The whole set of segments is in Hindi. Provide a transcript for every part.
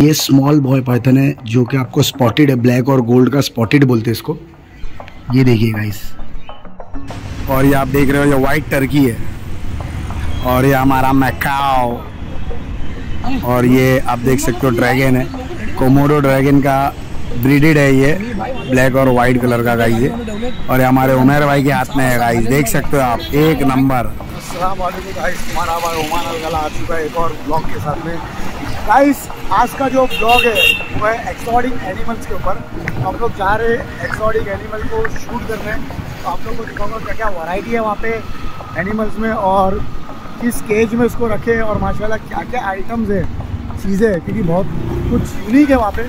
ये स्मॉल बॉय पाइथन है जो कि आपको स्पॉटेड है ब्लैक और गोल्ड का स्पॉटेड बोलते हैं इसको। ये देखिए गाइस और ये आप देख रहे हो, ये वाइट टर्की है। और ये हमारा मैकाओ और ये आप देख सकते हो ड्रैगन है। कोमोडो ड्रैगन का ब्रीडेड है ये ब्लैक और वाइट कलर का गाइस ये। और ये हमारे उमेर भाई के हाथ में है गाइस देख सकते हो आप, एक नंबर आ चुका है एक और ब्लॉग के साथ में गाइस आज का जो ब्लॉग है, वो है एक्सॉटिक एनिमल्स के ऊपर। तो हम लोग जा रहे हैं एक्सॉटिक एनिमल को शूट करने। तो आप लोग को दिखाऊँगा क्या क्या वैरायटी है वहाँ पे एनिमल्स में और किस केज में उसको रखे और माशाल्लाह क्या क्या आइटम्स है, चीज़ें क्योंकि बहुत कुछ यूनिक है वहाँ पे।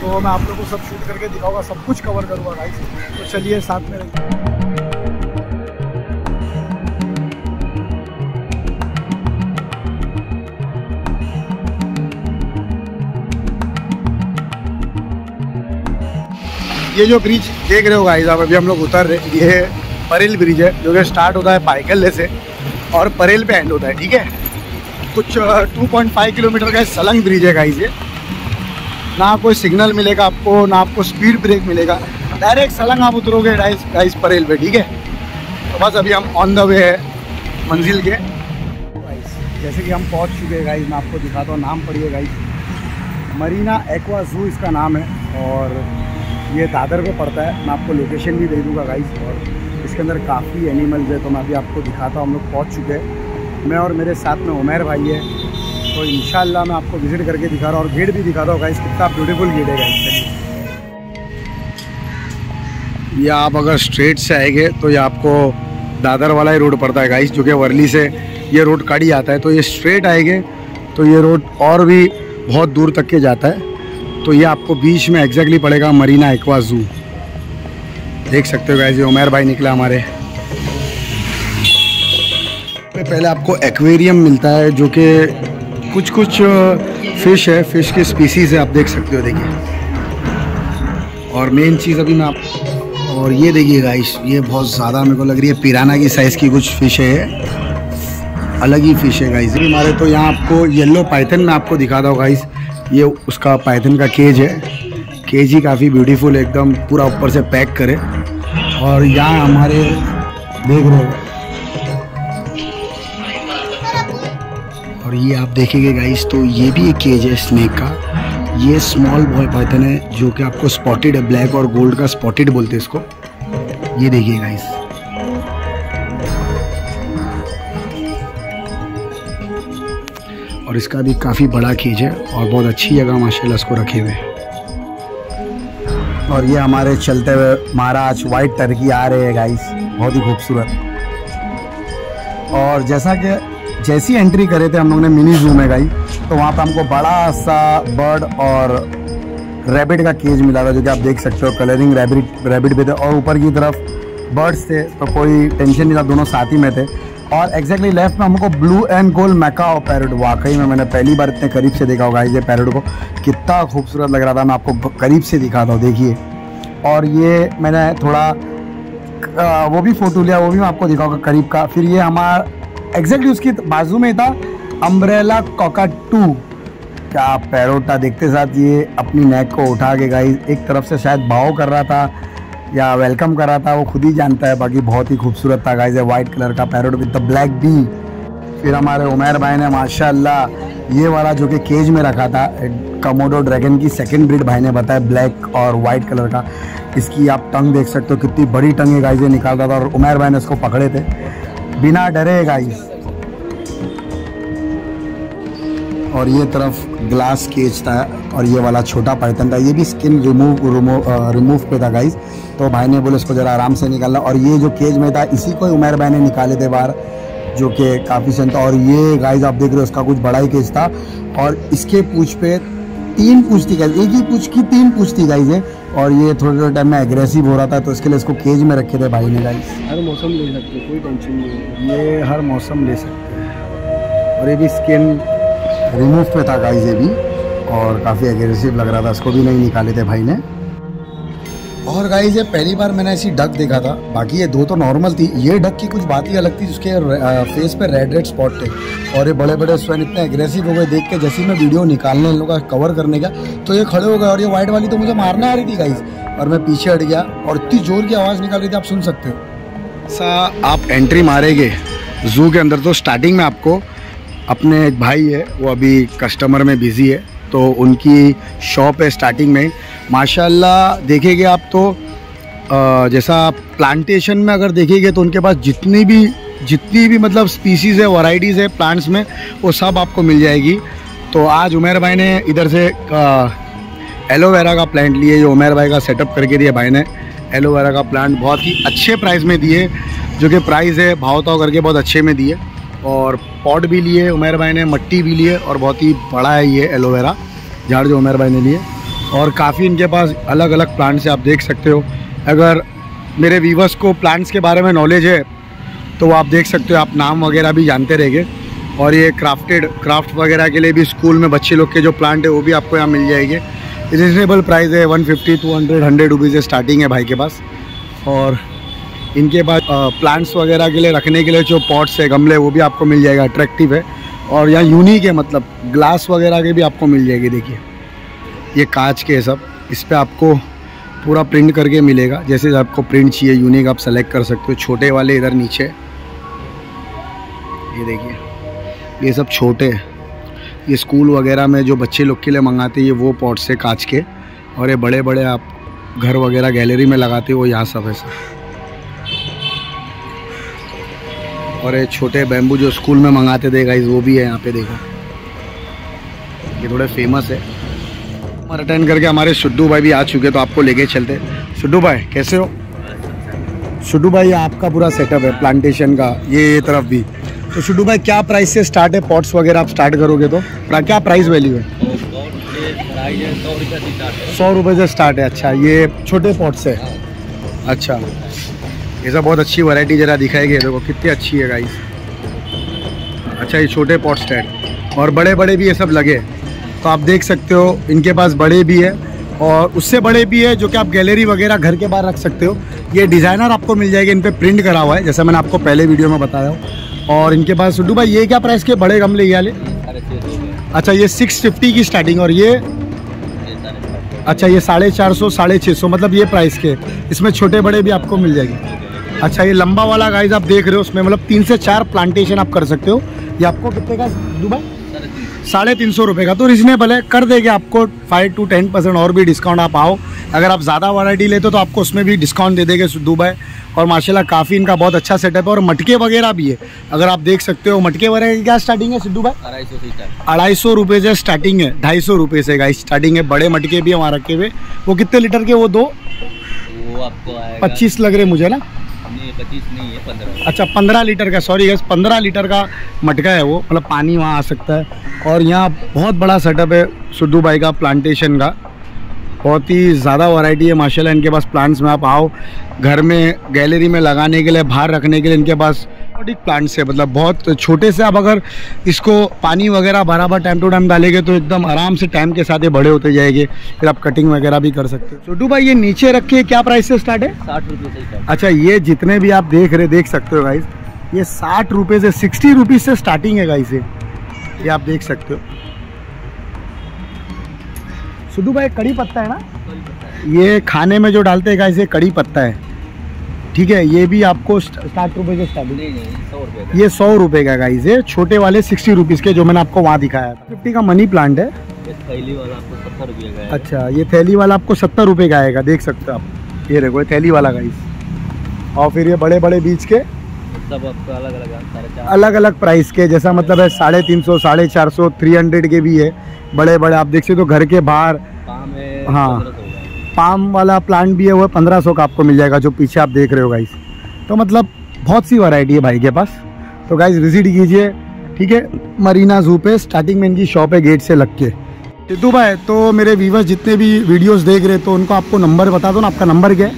तो मैं आप लोग को सब शूट करके दिखाऊँगा, सब कुछ कवर करूँगा गाइस तो चलिए साथ में रहिए। ये जो ब्रिज देख रहे हो गाइस आप अभी हम लोग उतर रहे ये परेल ब्रिज है जो कि स्टार्ट होता है पाइकल्ले से और परेल पे एंड होता है ठीक है? कुछ अ, 2.5 किलोमीटर का सलंग ब्रिज है गाइस ये। ना कोई सिग्नल मिलेगा आपको ना आपको स्पीड ब्रेक मिलेगा। डायरेक्ट सलंग आप उतरोगे गाइस गाइस परेल पे ठीक है? तो बस अभी हम ऑन द वे है मंजिल के। गाइस जैसे कि हम पहुँच चुके हैं गाइस मैं आपको दिखाता हूँ नाम पढ़िए गाइस मरीना एक्वा जू इसका नाम है और ये दादर पे पड़ता है। मैं आपको लोकेशन भी दे दूँगा गाइस और इसके अंदर काफ़ी एनिमल्स है तो मैं अभी आपको दिखाता हूँ। हम लोग पहुँच चुके हैं। मैं और मेरे साथ में उमेर भाई है तो इन मैं आपको विज़िट करके दिखा रहा हूँ और गेट भी दिखा रहा हूँ गाइस कितना ब्यूटीफुल गेट है गाइस ये आप अगर स्ट्रेट से आएँगे तो ये आपको दादर वाला ही रोड पड़ता है गाइस जो कि वर्ली से ये रोड काटी आता है। तो ये स्ट्रेट आएँगे तो ये रोड और भी बहुत दूर तक के जाता है। तो ये आपको बीच में एग्जैक्टली पड़ेगा मरीना एक्वा जू देख सकते हो गाइस ये उमेर भाई निकला हमारे। पहले आपको एक्वेरियम मिलता है, जो कि कुछ कुछ फ़िश है फ़िश की स्पीसीज है, आप देख सकते हो, देखिए। और मेन चीज़ अभी मैं आप, और ये देखिए गाइस ये बहुत ज़्यादा मेरे को लग रही है पिराना की साइज़ की कुछ फ़िश है अलग ही फ़िश है गाइस हमारे तो यहाँ आपको येलो पाइथन में आपको दिखाता हूँ गाइस ये उसका पाइथन का केज है। केज ही काफ़ी ब्यूटीफुल एकदम पूरा ऊपर से पैक करे। और यहाँ हमारे देख रहे हो। और ये आप देखेंगे गाइस तो ये भी एक केज है स्नेक का। ये स्मॉल बॉय पाइथन है, जो कि आपको स्पॉटेड है ब्लैक और गोल्ड का स्पॉटेड बोलते हैं इसको। ये देखिए गाइस और इसका भी काफ़ी बड़ा केज है और बहुत अच्छी जगह माशाल्लाह इसको रखे हुए और ये हमारे चलते हुए महाराज वाइट टर्की आ रहे हैं गाइस बहुत ही खूबसूरत। और जैसा कि जैसी एंट्री करे थे हम लोग ने मिनी जू में गई तो वहाँ पर हमको बड़ा सा बर्ड और रैबिट का केज मिला था, जो कि आप देख सकते हो कलरिंग रैबिट रैबिट भी थे। और ऊपर की तरफ़ बर्ड्स थे तो कोई टेंशन नहीं था, दोनों साथ ही में थे। और एग्जैक्टली लेफ़्ट में हमको blue and gold macaw macaw parrot वाकई में मैंने पहली बार इतने करीब से देखा होगा ये पैरट को। कितना खूबसूरत लग रहा था, मैं आपको करीब से दिखाता हूँ, देखिए। और ये मैंने थोड़ा वो भी फ़ोटो लिया, वो भी मैं आपको दिखाऊँगा करीब का। फिर ये हमारा एग्जैक्टली उसकी बाजू में था अम्ब्रेला कोका टू क्या पैरोटा देखते साथ ये अपनी नेक को उठा के गाई एक तरफ़ से शायद भाव कर रहा था या वेलकम कर था, वो खुद ही जानता है, बाकी बहुत ही खूबसूरत था गाइज़ है वाइट कलर का पैरोट विद द ब्लैक बी फिर हमारे उमेर भाई ने, माशाल्लाह, ये वाला जो कि केज में रखा था कमोडो ड्रैगन की सेकंड ब्रीड भाई ने बताया ब्लैक और वाइट कलर का। इसकी आप टंग देख सकते हो, कितनी बड़ी टंग है गाइज़ ये निकाल था, और उमेर भाई ने इसको पकड़े थे। बिना डरे गाइज़ और ये तरफ़ ग्लास केज था, और ये वाला छोटा पाइथन था, ये भी स्किन रिमूव रिमूव पे था गाइस तो भाई ने बोले, इसको ज़रा आराम से निकालना। और ये जो केज में था, इसी को उमेर भाई ने निकाले थे बाहर, जो कि काफ़ी सेंट था। और ये गाइस आप देख रहे हो उसका कुछ बड़ा ही केज था। और इसके पूछ पे तीन पूछ थी गाइस एक ही पूछ की तीन पूछ थी गाइस है। और ये थोड़े थोड़े टाइम में एग्रेसिव हो रहा था तो इसके लिए इसको केज में रखे थे भाई ने गाइज़ हर मौसम ले सकते कोई टेंशन नहीं ये हर मौसम ले सकते हैं। और ये भी स्किन रिमूव पे था गाइस ये भी। और काफ़ी एग्रेसिव लग रहा था, इसको भी नहीं निकाले थे भाई ने। और गाइस ये पहली बार मैंने ऐसी डक देखा था। बाकी ये दो तो नॉर्मल थी। ये डक की कुछ बात ही अलग थी, जिसके फेस पे रेड रेड स्पॉट थे। और ये बड़े बड़े स्वयं इतने एग्रेसिव हो गए देख के, जैसे मैं वीडियो निकालने इन लोगों का कवर करने का तो ये खड़े हो गए और ये व्हाइट वाली तो मुझे मारने आ रही थी गाइस और मैं पीछे हट गया और इतनी ज़ोर की आवाज़ निकाल रही थी, आप सुन सकते हो। सा, आप एंट्री मारेंगे। जू के अंदर तो स्टार्टिंग में आपको अपने एक भाई है, वो अभी कस्टमर में बिज़ी है। तो उनकी शॉप है स्टार्टिंग में। माशाल्लाह, देखेंगे आप तो जैसा प्लांटेशन में अगर देखेंगे तो उनके पास जितनी भी जितनी भी मतलब स्पीसीज़ है वैरायटीज़ है प्लांट्स में, वो सब आपको मिल जाएगी। तो आज उमेर भाई ने इधर से एलोवेरा का प्लांट लिए जो उमेर भाई का सेटअप करके दिया भाई ने। एलोवेरा का प्लांट बहुत ही अच्छे प्राइस में दिए, जो कि प्राइस है भाव ताव करके बहुत अच्छे में दिए। और पॉट भी लिए, उमेर भाई ने, मट्टी भी लिए और बहुत ही बड़ा है ये एलोवेरा झाड़ जो उमेर भाई ने लिए। और काफ़ी इनके पास अलग अलग प्लांट्स है, आप देख सकते हो। अगर मेरे वीवर्स को प्लांट्स के बारे में नॉलेज है तो वो आप देख सकते हो, आप नाम वगैरह भी जानते रहेंगे। और ये क्राफ्टेड क्राफ्ट वगैरह के लिए भी स्कूल में बच्चे लोग के जो प्लांट है, वो भी आपको यहाँ मिल जाएँगे। रिजनेबल प्राइस है one fifty two hundred hundred rupees starting है भाई के पास। और इनके पास प्लांट्स वगैरह के लिए, रखने के लिए जो पॉट्स है, गमले, वो भी आपको मिल जाएगा अट्रैक्टिव है। और यहाँ यूनिक है मतलब ग्लास वगैरह के भी आपको मिल जाएगी, देखिए। ये कांच के सब, इस पर आपको पूरा प्रिंट करके मिलेगा। जैसे आपको प्रिंट चाहिए यूनिक आप सेलेक्ट कर सकते हो, छोटे वाले इधर नीचे। ये देखिए, ये सब छोटे ये स्कूल वगैरह में जो बच्चे लोग के लिए मंगाते हैं, ये वो पॉट्स है कांच के। और ये बड़े बड़े आप घर वगैरह गैलरी में लगाते हो, यहाँ सब है सर और ये छोटे बैम्बू जो स्कूल में मंगाते थे गाइज़ वो भी है यहाँ पे देखो। ये थोड़े फ़ेमस है। अटेंड करके हमारे सुड्डू भाई भी आ चुके तो आपको लेके चलते। सुड्डू भाई, कैसे हो? सुड्डू भाई, आपका पूरा सेटअप है प्लांटेशन का, ये ये तरफ़ भी। तो सुड्डू भाई, क्या प्राइस से स्टार्ट है? पॉट्स वगैरह आप स्टार्ट करोगे तो? क्या प्राइस वैल्यू है? सौ रुपये से स्टार्ट है। अच्छा ये छोटे पॉट्स है। अच्छा। ये सब बहुत अच्छी वैरायटी जरा दिखाएगी देखो, कितनी अच्छी है गाइस अच्छा ये छोटे पॉट स्टैंड और बड़े बड़े भी ये सब लगे तो आप देख सकते हो, इनके पास बड़े भी है और उससे बड़े भी है जो कि आप गैलरी वगैरह घर के बाहर रख सकते हो। ये डिज़ाइनर आपको मिल जाएगी इन पर प्रिंट करा हुआ है, जैसा मैंने आपको पहले वीडियो में बताया और इनके पास सुडू भाई, ये क्या प्राइस के बड़े गमले ये वाले? अच्छा ये सिक्स फिफ्टी की स्टार्टिंग और ये अच्छा ये साढ़े चार सौ, साढ़े छः सौ मतलब ये प्राइस के। इसमें छोटे बड़े भी आपको मिल जाएँगे। अच्छा ये लंबा वाला गाइज़ आप देख रहे हो उसमें मतलब तीन से चार प्लांटेशन आप कर सकते हो। ये आपको कितने का दुबई? साढ़े तीन सौ रुपये का। तो रिजनेबल है कर देगा आपको फाइव टू टेन परसेंट और भी डिस्काउंट आप आओ। अगर आप ज़्यादा वैरायटी लेते हो तो आपको उसमें भी डिस्काउंट दे देंगे दुबई। और माशाल्लाह काफ़ी इनका बहुत अच्छा सेटअप है। और मटके वगैरह भी है। अगर आप देख सकते हो मटके वगैरह की क्या स्टार्टिंग है सिद्धू भाई? अढ़ाई सौ रुपये से स्टार्टिंग है ढाई सौ रुपये से गाइस स्टार्टिंग है। बड़े मटके भी है वहाँ रखे हुए। वो कितने लीटर के वो दो? वो आपको पच्चीस लग रहे मुझे ना। पच्चीस नहीं है, पंद्रह अच्छा पंद्रह लीटर का सॉरी गैस पंद्रह लीटर का मटका है वो मतलब पानी वहाँ आ सकता है। और यहाँ बहुत बड़ा सेटअप है सुद्धू भाई का प्लांटेशन का। बहुत ही ज़्यादा वैरायटी है, माशाल्लाह इनके पास प्लांट्स में आप आओ। घर में गैलरी में लगाने के लिए, बाहर रखने के लिए इनके पास एक्सोटिक प्लांट्स है मतलब बहुत छोटे से आप अगर इसको पानी वगैरह बराबर टाइम टू टाइम डालेंगे तो एकदम आराम से टाइम के साथ ये बड़े होते जाएँगे। फिर आप कटिंग वगैरह भी कर सकते हो। छोटू भाई ये नीचे रखे क्या प्राइस से स्टार्ट है? साठ रुपये से अच्छा ये जितने भी आप देख रहे देख सकते हो गाइस ये साठ रुपये से सिक्सटी रुपीज़ से स्टार्टिंग है गाइस ये। ये आप देख सकते हो। सुधू भाई कड़ी पत्ता है ना? ये खाने में जो डालते हैं गाइस ये कड़ी पत्ता है। ठीक है ये भी आपको साठ रुपए के स्टार्टिंग ये सौ रुपए का गाइस है छोटे वाले सिक्सटी रुपीज़ के जो मैंने आपको वहाँ दिखाया था। फिफ्टी का मनी प्लांट है। थैली वाला आपको सत्तर रुपये का अच्छा ये थैली वाला आपको सत्तर रुपये का आएगा देख सकते हो आप। ये देखो थैली वाला गाइस और फिर ये बड़े बड़े बीच के सब आपको अलग अलग अलग अलग प्राइस के जैसा मतलब है साढ़े तीन सौ साढ़े चार सौ थ्री हंड्रेड के भी है। बड़े बड़े आप देख सकते हो घर के बाहर। हाँ पाम वाला प्लांट भी है वो पंद्रह सौ का आपको मिल जाएगा जो पीछे आप देख रहे हो गाइस तो मतलब बहुत सी वैरायटी है भाई के पास. तो गाइस विज़िट कीजिए ठीक है? मरीना जू पे स्टार्टिंग में इनकी शॉप है गेट से लग के. सिद्धू भाई तो मेरे व्यूवर्स जितने भी वीडियोस देख रहे तो उनको आपको नंबर बता दो ना आपका नंबर क्या है?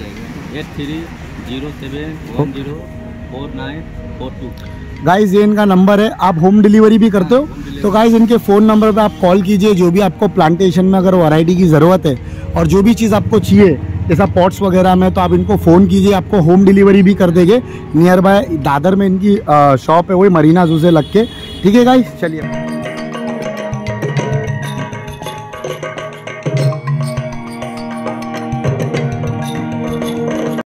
गाइज़ ये इनका नंबर है आप होम डिलीवरी भी करते हो. तो गाइज़ इनके फ़ोन नंबर पे आप कॉल कीजिए जो भी आपको प्लांटेशन में अगर वैरायटी की ज़रूरत है और जो भी चीज़ आपको चाहिए, जैसा पॉट्स वगैरह में तो आप इनको फ़ोन कीजिए, आपको होम डिलीवरी भी कर देंगे। नियर बाय दादर में इनकी शॉप है वही मरीना जू से लग के। ठीक है भाई चलिए।